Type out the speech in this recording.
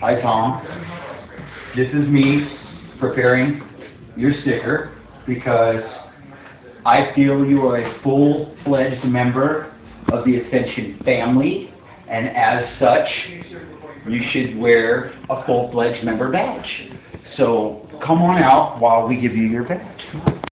Hi, Tom. This is me preparing your sticker because I feel you are a full-fledged member of the Ascension family, and as such, you should wear a full-fledged member badge. So come on out while we give you your badge.